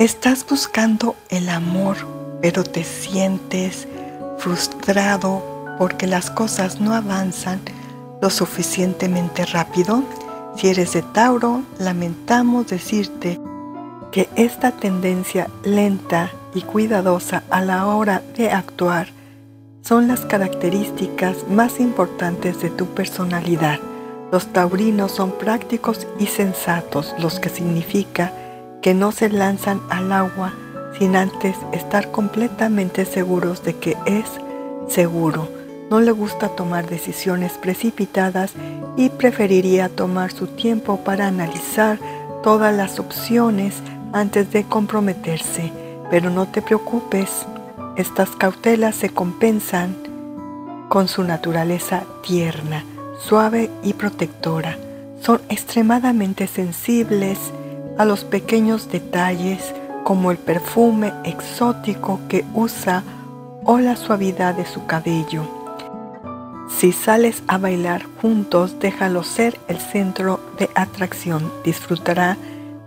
Estás buscando el amor, pero te sientes frustrado porque las cosas no avanzan lo suficientemente rápido. Si eres de Tauro, lamentamos decirte que esta tendencia lenta y cuidadosa a la hora de actuar son las características más importantes de tu personalidad. Los taurinos son prácticos y sensatos, lo que significa que no se lanzan al agua sin antes estar completamente seguros de que es seguro. No le gusta tomar decisiones precipitadas y preferiría tomar su tiempo para analizar todas las opciones antes de comprometerse. Pero no te preocupes, estas cautelas se compensan con su naturaleza tierna, suave y protectora. Son extremadamente sensibles a los pequeños detalles como el perfume exótico que usa o la suavidad de su cabello. Si sales a bailar juntos, déjalo ser el centro de atracción. Disfrutará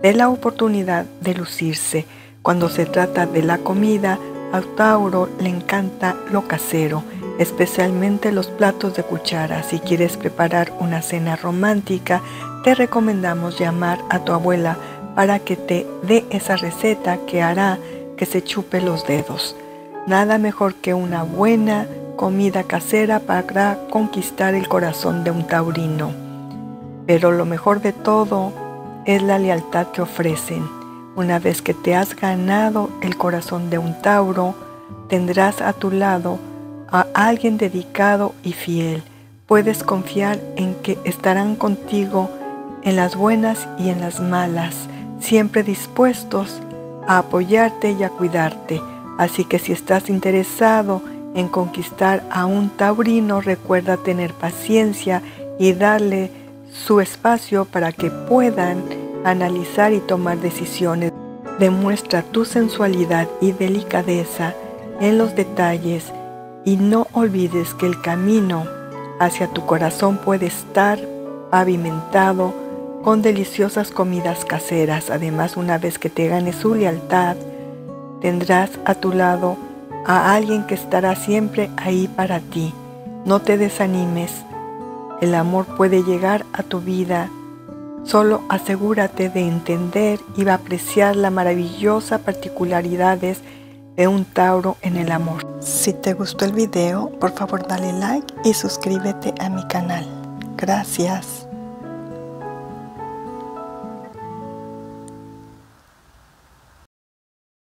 de la oportunidad de lucirse. Cuando se trata de la comida, a Tauro le encanta lo casero, especialmente los platos de cuchara. Si quieres preparar una cena romántica, te recomendamos llamar a tu abuela para que te dé esa receta que hará que se chupe los dedos. Nada mejor que una buena comida casera para conquistar el corazón de un taurino. Pero lo mejor de todo es la lealtad que ofrecen una vez que te has ganado el corazón de un Tauro, tendrás a tu lado a alguien dedicado y fiel. Puedes confiar en que estarán contigo en las buenas y en las malas, siempre dispuestos a apoyarte y a cuidarte. Así que si estás interesado en conquistar a un taurino, recuerda tener paciencia y darle su espacio para que puedan analizar y tomar decisiones. Demuestra tu sensualidad y delicadeza en los detalles y no olvides que el camino hacia tu corazón puede estar pavimentado con deliciosas comidas caseras. Además, una vez que te ganes su lealtad, tendrás a tu lado a alguien que estará siempre ahí para ti. No te desanimes. El amor puede llegar a tu vida Solo asegúrate de entender y apreciar las maravillosas particularidades de un Tauro en el amor. Si te gustó el video, por favor dale like y suscríbete a mi canal. Gracias.